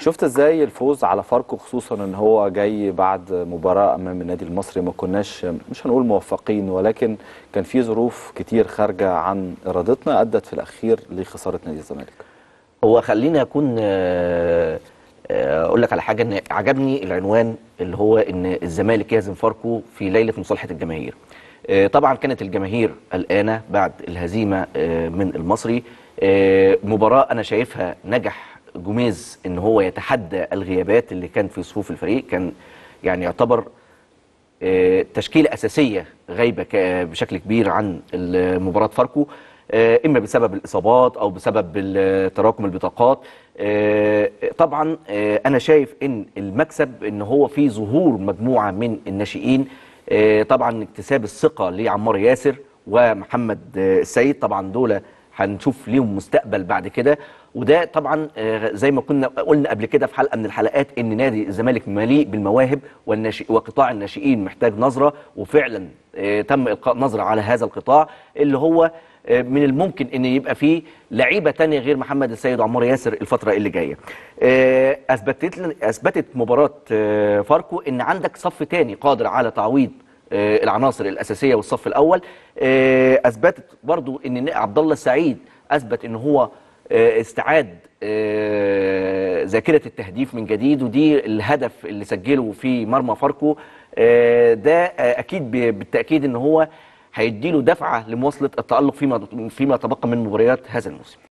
شفت إزاي الفوز على فاركو خصوصا إن هو جاي بعد مباراة أمام النادي المصري ما كناش مش هنقول موفقين ولكن كان في ظروف كتير خارجة عن إرادتنا أدت في الأخير لخسارة نادي الزمالك. هو خليني أكون آه، آه، أقول لك على حاجة إن عجبني العنوان اللي هو إن الزمالك يهزم فاركو في ليلة مصالحة الجماهير. آه، طبعا كانت الجماهير قلقانة بعد الهزيمة من المصري. مباراة أنا شايفها نجح جوميز إن هو يتحدى الغيابات اللي كان في صفوف الفريق كان يعني يعتبر آه، تشكيلة أساسية غايبة ك- بشكل كبير عن مباراة فاركو آه، إما بسبب الإصابات أو بسبب تراكم البطاقات. آه، طبعا أنا شايف إن المكسب إن هو في ظهور مجموعة من الناشئين. طبعا اكتساب الثقة لعمار ياسر ومحمد السيد طبعا دول هنشوف ليهم مستقبل بعد كده وده طبعا آه، زي ما كنا قلنا قبل كده في حلقة من الحلقات إن نادي الزمالك مليء بالمواهب والناشئ وقطاع الناشئين محتاج نظرة وفعلا آه، تم إلقاء نظرة على هذا القطاع اللي هو آه، من الممكن إن يبقى فيه لعيبة تانية غير محمد السيد وعمار ياسر الفترة اللي جاية. أثبتت أثبتت مباراة فاركو إن عندك صف تاني قادر على تعويض العناصر الأساسية والصف الأول. آه، أثبتت برضو إن عبد الله السعيد أثبت إن هو آه، استعاد آه، ذاكرة التهديف من جديد ودي الهدف اللي سجله في مرمى فاركو. آه، ده آه، أكيد بالتأكيد إن هو هيديله دفعة لمواصلة التألق فيما فيما تبقى من مباريات هذا الموسم.